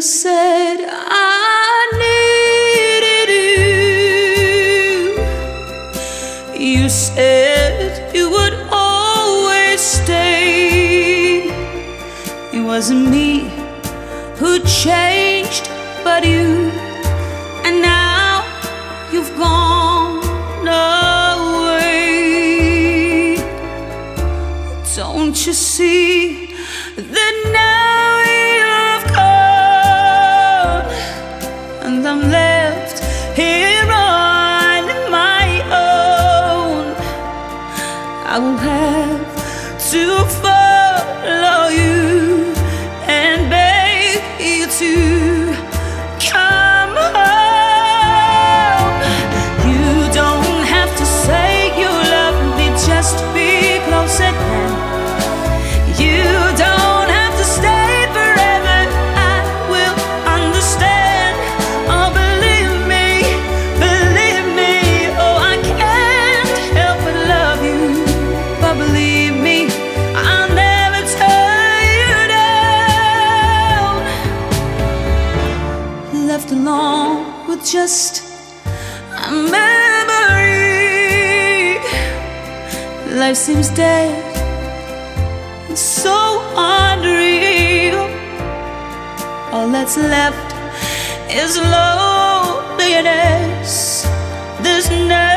I said I needed you, you said you would always stay. It wasn't me who changed, but you, and now you've gone away. Don't you see that now I will have to follow you and beg you to just a memory. Life seems dead and so unreal. All that's left is loneliness. There's nothing